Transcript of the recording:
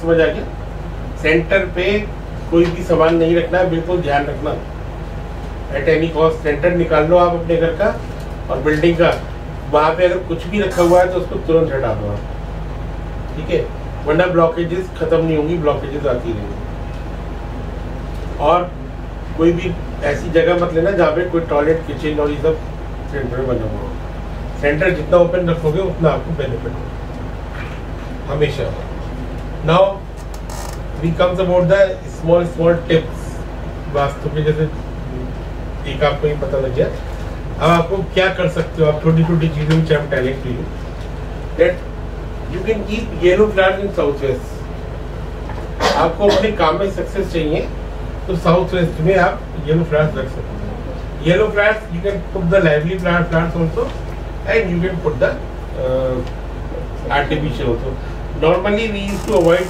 समझ आ गया सेंटर पे कोई भी सामान नहीं रखना है, बिल्कुल ध्यान रखना। एट एनी कॉस्ट सेंटर निकाल लो आप अपने घर का और बिल्डिंग का। वहाँ पे अगर कुछ भी रखा हुआ है तो उसको तुरंत हटा दो आप। ठीक है? वरना ब्लॉकेजेस खत्म नहीं होंगी ब्लॉकेजेस आती रहेंगी। और कोई भी ऐसी जगह मत लेना जहाँ पे कोई टॉयलेट किचन और ये सब सेंटर में बना हुआ सेंटर जितना ओपन रखोगे, उतना आपको बेनिफिट होगा। हमेशा। Now we comes about the small small tips vastu के जैसे एक आपको ही पता लग गया। अब आपको क्या कर सकते हो? आप छोटी छोटी चीज़ों में I am telling to you that you can keep yellow flowers in south west आपको अपने काम में सक्सेस चाहिए तो साउथ वेस्ट में आप येलो फ्लावर्स रख सकते हो। Yellow flowers you can put the lively flower flowers also and you can put the artificial also normally we used to avoid